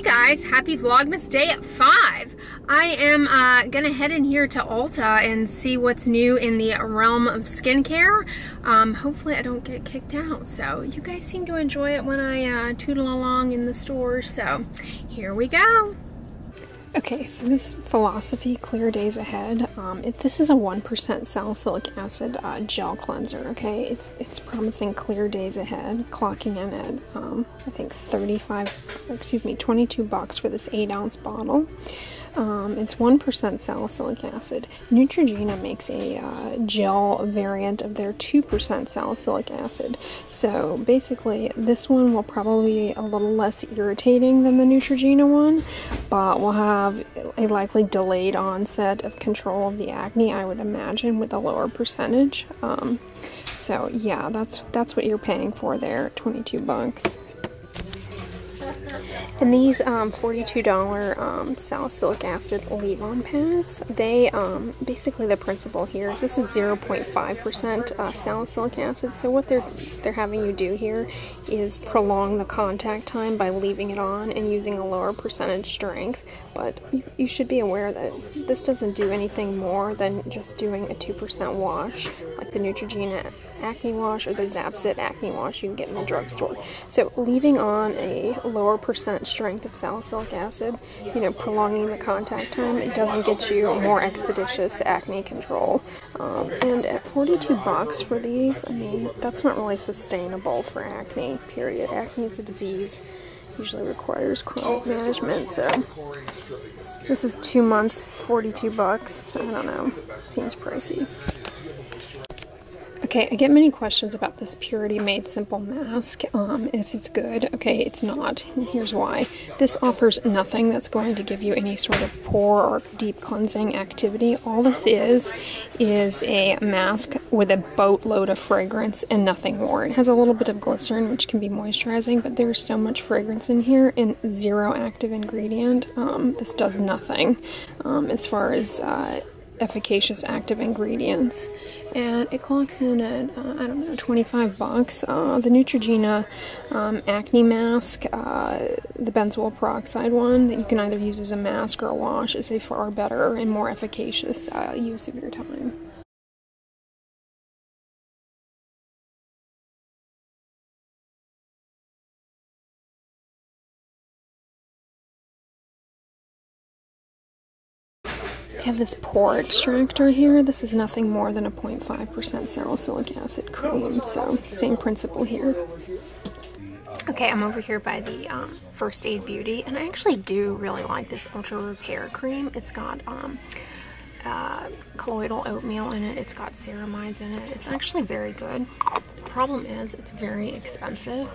Hey guys, happy Vlogmas day at 5. I am uh, gonna head in here to Ulta and see what's new in the realm of skincare. Um, hopefully I don't get kicked out. So you guys seem to enjoy it when I uh, tootle along in the store. So here we go. Okay, so this Philosophy Clear Days Ahead, um, it, this is a 1% salicylic acid uh, gel cleanser, okay? It's it's promising clear days ahead, clocking in at, um, I think 35, excuse me, 22 bucks for this 8 ounce bottle. Um, it's 1% salicylic acid. Neutrogena makes a uh, gel variant of their 2% salicylic acid. So basically, this one will probably be a little less irritating than the Neutrogena one, but will have a likely delayed onset of control of the acne, I would imagine, with a lower percentage. Um, so yeah, that's that's what you're paying for there, 22 bucks. And these um, $42 um, salicylic acid leave-on pads, they, um, basically the principle here is this is 0.5% uh, salicylic acid. So what they're, they're having you do here is prolong the contact time by leaving it on and using a lower percentage strength. But you, you should be aware that this doesn't do anything more than just doing a 2% wash, like the Neutrogena acne wash or the ZAPZYT acne wash you can get in the drugstore. So leaving on a lower percent strength of salicylic acid, you know, prolonging the contact time, it doesn't get you more expeditious acne control. Um, and at 42 bucks for these, I mean, that's not really sustainable for acne, period. Acne is a disease usually requires chronic management, so this is two months, 42 bucks. I don't know, seems pricey. Okay, I get many questions about this Purity Made Simple mask, um, if it's good. Okay, it's not, and here's why. This offers nothing that's going to give you any sort of pore or deep cleansing activity. All this is, is a mask with a boatload of fragrance and nothing more. It has a little bit of glycerin, which can be moisturizing, but there's so much fragrance in here and zero active ingredient. Um, this does nothing um, as far as uh, efficacious active ingredients. And it clocks in at uh, I don't know 25 bucks. Uh, the Neutrogena um, acne mask uh, the benzoyl peroxide one that you can either use as a mask or a wash is a far better and more efficacious uh, use of your time I have this pore extractor here. This is nothing more than a 0.5% salicylic acid cream, so same principle here. Okay, I'm over here by the um, First Aid Beauty, and I actually do really like this Ultra Repair Cream. It's got um, uh, colloidal oatmeal in it. It's got ceramides in it. It's actually very good. The problem is it's very expensive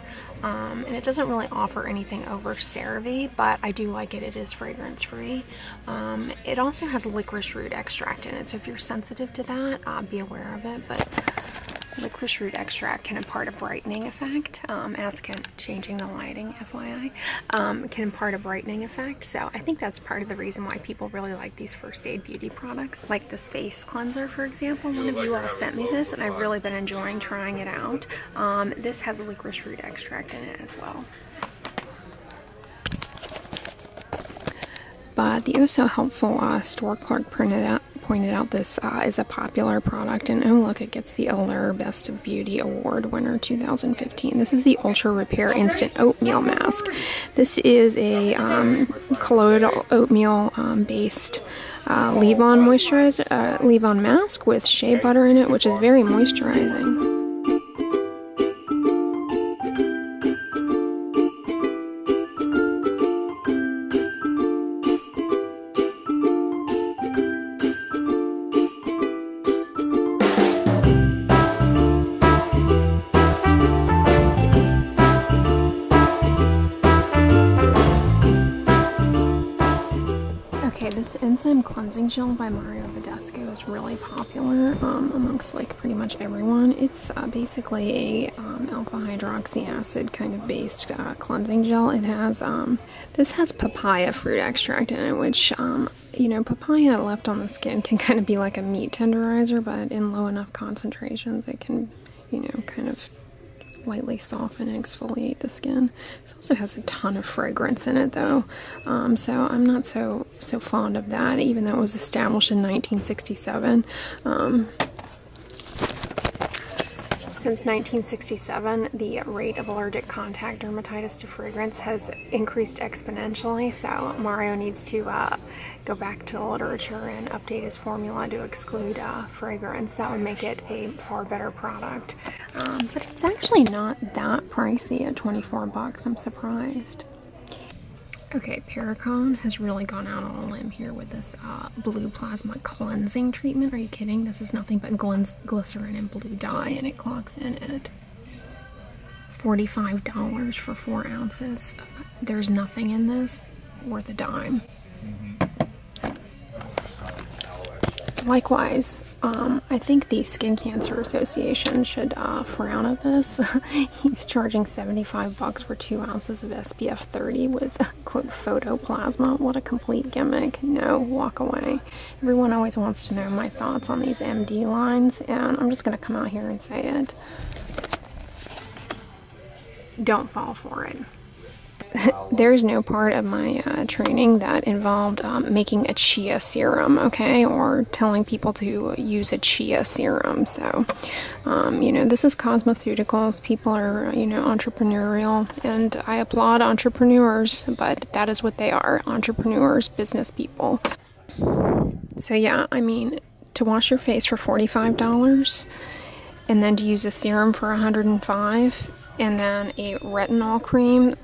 um, and it doesn't really offer anything over CeraVe, but I do like it. It is fragrance free. Um, it also has licorice root extract in it, so if you're sensitive to that, uh, be aware of it. But licorice root extract can impart a brightening effect, um, as can changing the lighting, FYI, um, can impart a brightening effect. So I think that's part of the reason why people really like these first aid beauty products. Like this face cleanser, for example. One of you all sent me this, and I've really been enjoying trying it out. Um, this has a licorice root extract in it as well. But the oh so helpful uh, store clerk printed out pointed out this uh, is a popular product and oh look it gets the Allure Best of Beauty Award winner 2015 this is the Ultra Repair Instant Oatmeal Mask. This is a um, colloidal oatmeal um, based uh, leave-on moisturizer uh, leave-on mask with shea butter in it which is very moisturizing cleansing gel by Mario Badescu is really popular um, amongst like pretty much everyone. It's uh, basically a um, alpha hydroxy acid kind of based uh, cleansing gel. It has um, this has papaya fruit extract in it, which um, you know papaya left on the skin can kind of be like a meat tenderizer, but in low enough concentrations it can you know kind of lightly soften and exfoliate the skin. This also has a ton of fragrance in it though, um, so I'm not so so fond of that even though it was established in 1967. Um, since 1967, the rate of allergic contact dermatitis to fragrance has increased exponentially, so Mario needs to uh, go back to the literature and update his formula to exclude uh, fragrance. That would make it a far better product. Um, but it's actually not that pricey at 24 bucks. I'm surprised. Okay, Perricone has really gone out on a limb here with this uh, blue plasma cleansing treatment. Are you kidding? This is nothing but glycerin and blue dye, and it clocks in at $45 for four ounces. There's nothing in this worth a dime. Likewise, um, I think the Skin Cancer Association should uh, frown at this. He's charging 75 bucks for two ounces of SPF 30 with quote photoplasma. What a complete gimmick. No, walk away. Everyone always wants to know my thoughts on these MD lines, and I'm just going to come out here and say it. Don't fall for it. There's no part of my uh, training that involved um, making a chia serum, okay, or telling people to use a chia serum. So, um, you know, this is cosmeceuticals. People are, you know, entrepreneurial, and I applaud entrepreneurs, but that is what they are entrepreneurs, business people. So, yeah, I mean, to wash your face for $45 and then to use a serum for 105 and then a retinol cream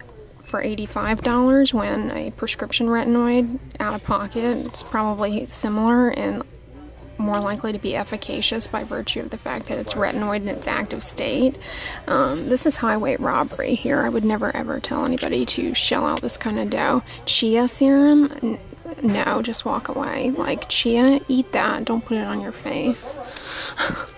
for $85 when a prescription retinoid out of pocket it's probably similar and more likely to be efficacious by virtue of the fact that it's retinoid in its active state. Um, this is highway robbery here. I would never ever tell anybody to shell out this kind of dough. Chia serum? No, just walk away. Like chia, eat that. Don't put it on your face.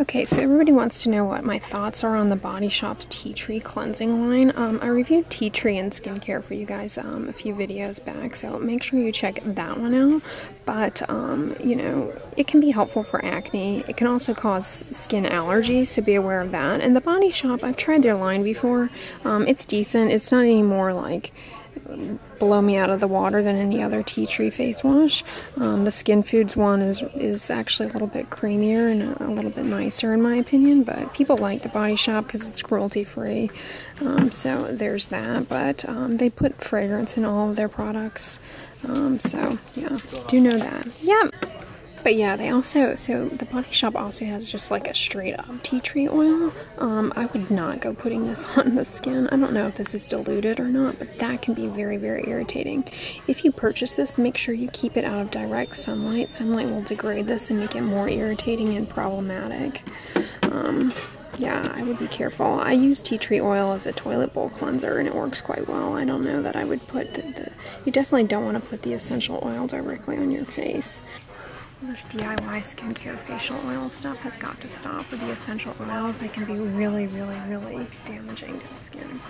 Okay, so everybody wants to know what my thoughts are on the Body Shop's Tea Tree cleansing line. Um, I reviewed tea tree and skincare for you guys um, a few videos back, so make sure you check that one out. But, um, you know, it can be helpful for acne. It can also cause skin allergies, so be aware of that. And the Body Shop, I've tried their line before. Um, it's decent. It's not any more like blow me out of the water than any other tea tree face wash. Um, the Skinfood's one is is actually a little bit creamier and a, little bit nicer in my opinion, but people like the Body Shop because it's cruelty free. Um, so there's that, but um, they put fragrance in all of their products. Um, so yeah, do know that. Yep. But yeah, they also, so the Body Shop also has just like a straight up tea tree oil. Um, I would not go putting this on the skin. I don't know if this is diluted or not, but that can be very, very irritating. If you purchase this, make sure you keep it out of direct sunlight. Sunlight will degrade this and make it more irritating and problematic. Um, yeah, I would be careful. I use tea tree oil as a toilet bowl cleanser and it works quite well. I don't know that I would put the, the you definitely don't want to put the essential oil directly on your face. This DIY skincare facial oil stuff has got to stop with the essential oils. They can be really, really, really damaging to the skin.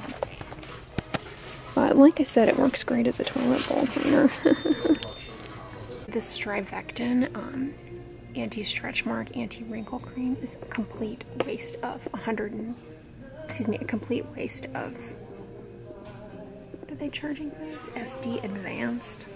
But like I said, it works great as a toilet bowl cleaner. this Strivectin um, anti-stretch mark, anti-wrinkle cream is a complete waste of 100 and, excuse me, a complete waste of, what are they charging for this? SD Advanced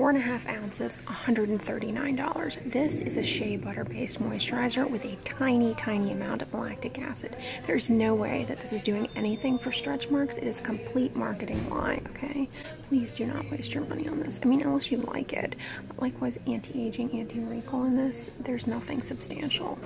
four and a half ounces, $139. This is a shea butter based moisturizer with a tiny, tiny amount of lactic acid. There's no way that this is doing anything for stretch marks. It is a complete marketing lie, okay? Please do not waste your money on this. I mean, unless you like it. Likewise, anti-aging, anti-wrinkle in this, there's nothing substantial.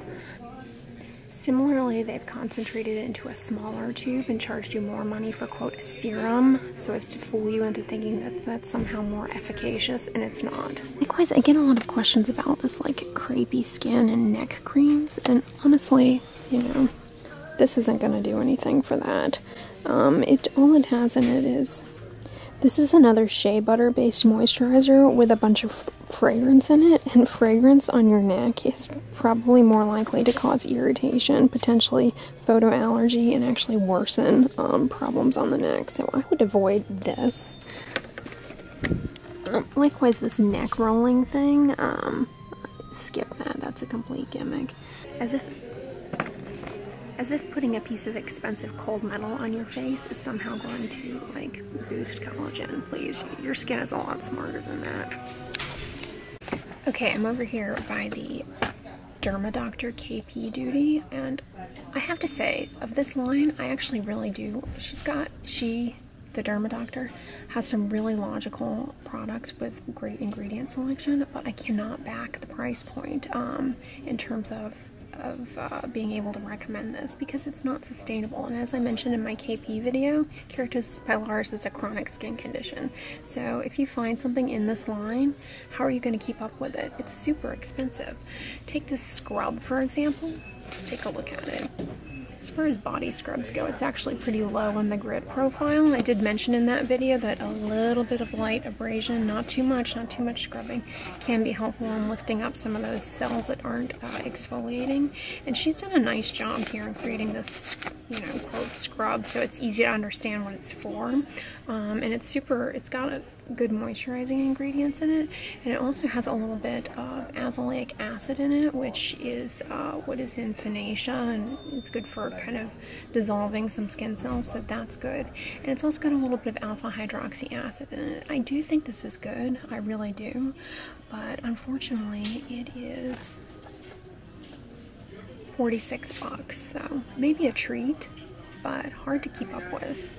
Similarly, they've concentrated it into a smaller tube and charged you more money for, quote, serum, so as to fool you into thinking that that's somehow more efficacious, and it's not. Likewise, I get a lot of questions about this, like, crepey skin and neck creams, and honestly, you know, this isn't going to do anything for that. Um, it All it has in it is this is another shea butter based moisturizer with a bunch of fragrance in it, and fragrance on your neck is probably more likely to cause irritation, potentially photoallergy, and actually worsen um, problems on the neck. So I would avoid this. Likewise, this neck rolling thing, um, skip that. That's a complete gimmick. As if as if putting a piece of expensive cold metal on your face is somehow going to like boost collagen. Please, your skin is a lot smarter than that. Okay, I'm over here by the Derma Doctor KP Duty, and I have to say, of this line, I actually really do. She's got, she, the Derma Doctor, has some really logical products with great ingredient selection, but I cannot back the price point um, in terms of of uh, being able to recommend this because it's not sustainable. And as I mentioned in my KP video, keratosis pilaris is a chronic skin condition. So if you find something in this line, how are you going to keep up with it? It's super expensive. Take this scrub, for example. Let's take a look at it. As far as body scrubs go, it's actually pretty low on the grit profile. I did mention in that video that a little bit of light abrasion, not too much, not too much scrubbing, can be helpful in lifting up some of those cells that aren't uh, exfoliating. And she's done a nice job here in creating this, you know, quote scrub so it's easy to understand what it's for. Um, and it's super, it's got a good moisturizing ingredients in it. And it also has a little bit of azelaic acid in it which is uh, what is in Finacea and it's good for kind of dissolving some skin cells so that's good. And it's also got a little bit of alpha hydroxy acid in it. I do think this is good. I really do. But unfortunately it is 46 bucks so maybe a treat but hard to keep up with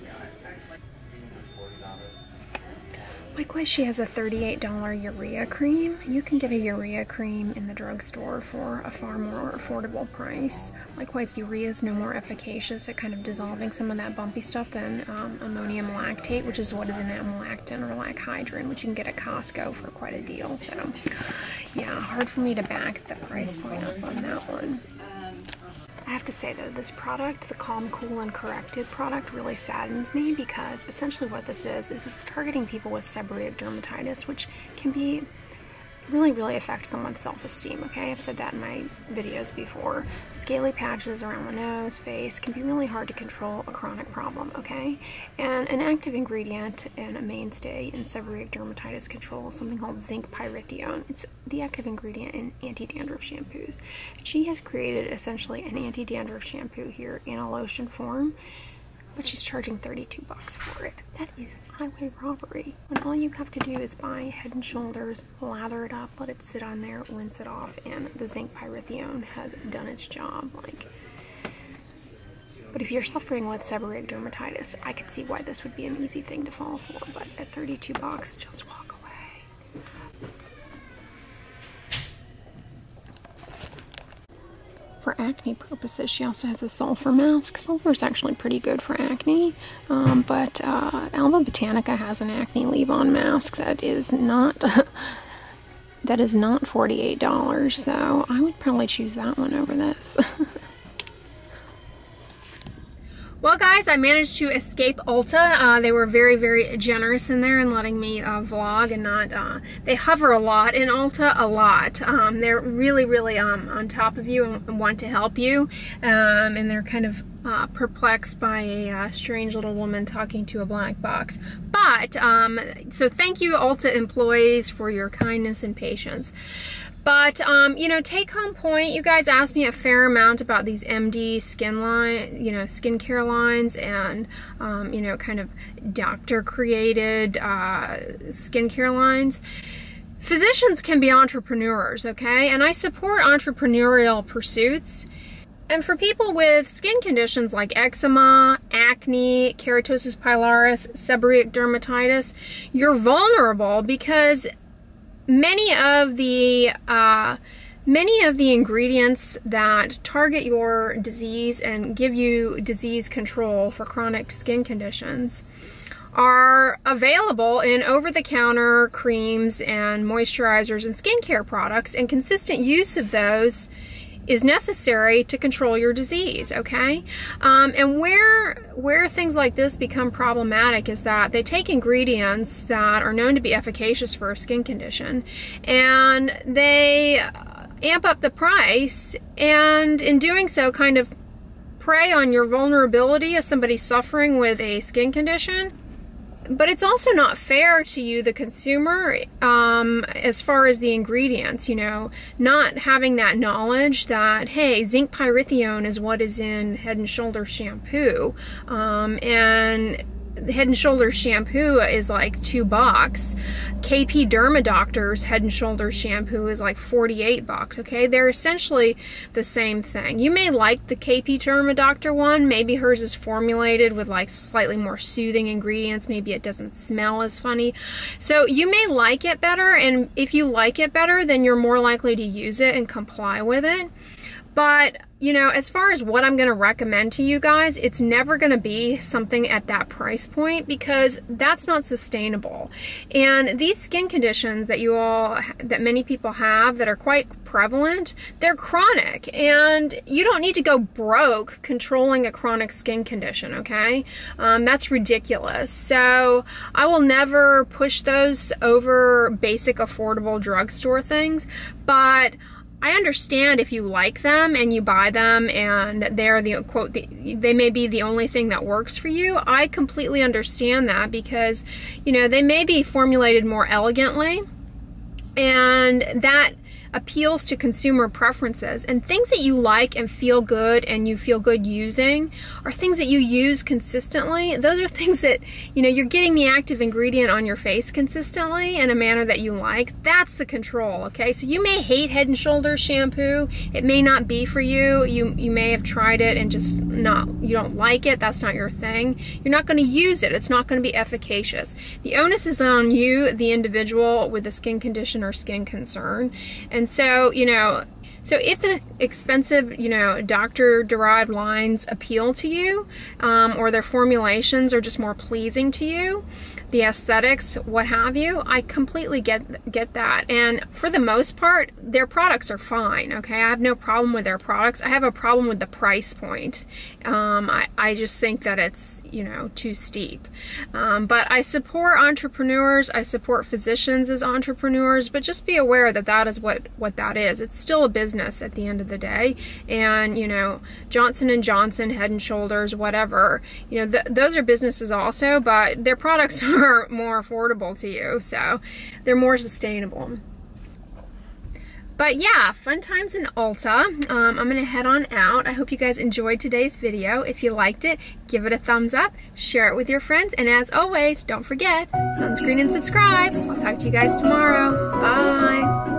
Likewise, she has a $38 urea cream. You can get a urea cream in the drugstore for a far more affordable price. Likewise, urea is no more efficacious at kind of dissolving some of that bumpy stuff than um, ammonium lactate, which is what is in amlactin or lachydrin, which you can get at Costco for quite a deal. So, yeah, hard for me to back the price point up on that one. I have to say though, this product, the Calm, Cool, and Corrected product really saddens me because essentially what this is, is it's targeting people with seborrheic dermatitis, which can be really, really affect someone's self-esteem, okay? I've said that in my videos before. Scaly patches around the nose, face can be really hard to control a chronic problem, okay? And an active ingredient and a mainstay in seborrheic dermatitis control is something called zinc pyrithione. It's the active ingredient in anti-dandruff shampoos. She has created essentially an anti-dandruff shampoo here in a lotion form but she's charging 32 bucks for it. That is highway robbery. When all you have to do is buy Head and Shoulders, lather it up, let it sit on there, rinse it off, and the zinc pyrithione has done its job. Like, but if you're suffering with seborrheic dermatitis, I could see why this would be an easy thing to fall for. But at 32 bucks, just walk for acne purposes, she also has a sulfur mask. Sulfur is actually pretty good for acne, um, but uh, Alba Botanica has an acne leave-on mask that is not that is not $48, so I would probably choose that one over this. Well, guys, I managed to escape Ulta. Uh, they were very, very generous in there and letting me uh, vlog and not, uh, they hover a lot in Ulta, a lot. Um, they're really, really um, on top of you and want to help you. Um, and they're kind of uh, perplexed by a uh, strange little woman talking to a black box. But, um, so thank you Ulta employees for your kindness and patience. But, um, you know, take home point, you guys asked me a fair amount about these MD skin line, you know, skincare lines and, um, you know, kind of doctor created uh, skincare lines. Physicians can be entrepreneurs, okay? And I support entrepreneurial pursuits. And for people with skin conditions like eczema, acne, keratosis pilaris, seborrheic dermatitis, you're vulnerable because many of the uh, many of the ingredients that target your disease and give you disease control for chronic skin conditions are available in over-the-counter creams and moisturizers and skincare products and consistent use of those is necessary to control your disease, okay? Um, and where, where things like this become problematic is that they take ingredients that are known to be efficacious for a skin condition and they amp up the price and in doing so kind of prey on your vulnerability as somebody suffering with a skin condition but it's also not fair to you, the consumer, um, as far as the ingredients, you know, not having that knowledge that, hey, zinc pyrithione is what is in Head and Shoulders shampoo. Um, and Head and Shoulders shampoo is like two bucks. KP Derma Doctor's Head and Shoulders shampoo is like 48 bucks, okay? They're essentially the same thing. You may like the KP Derma Doctor one. Maybe hers is formulated with like slightly more soothing ingredients. Maybe it doesn't smell as funny. So you may like it better, and if you like it better, then you're more likely to use it and comply with it. But you know, as far as what I'm going to recommend to you guys, it's never going to be something at that price point because that's not sustainable. And these skin conditions that you all, that many people have that are quite prevalent, they're chronic and you don't need to go broke controlling a chronic skin condition, okay? Um, that's ridiculous. So I will never push those over basic affordable drugstore things, but I understand if you like them and you buy them and they're the quote the, they may be the only thing that works for you. I completely understand that because you know they may be formulated more elegantly and that appeals to consumer preferences and things that you like and feel good and you feel good using are things that you use consistently. Those are things that, you know, you're getting the active ingredient on your face consistently in a manner that you like. That's the control, okay? So you may hate Head and Shoulders shampoo. It may not be for you. You you may have tried it and just not you don't like it. That's not your thing. You're not going to use it. It's not going to be efficacious. The onus is on you, the individual with a skin condition or skin concern. And and so, you know, so if the expensive, you know, doctor-derived lines appeal to you, um, or their formulations are just more pleasing to you, the aesthetics, what have you, I completely get get that. And for the most part, their products are fine. Okay, I have no problem with their products. I have a problem with the price point. Um, I I just think that it's you know too steep. Um, but I support entrepreneurs. I support physicians as entrepreneurs. But just be aware that that is what what that is. It's still a business at the end of the day. And you know Johnson and Johnson, Head and Shoulders, whatever. You know th those are businesses also, but their products are are more affordable to you, so they're more sustainable. But yeah, fun times in Ulta. Um, I'm going to head on out. I hope you guys enjoyed today's video. If you liked it, give it a thumbs up, share it with your friends, and as always, don't forget, sunscreen and subscribe. I'll talk to you guys tomorrow. Bye.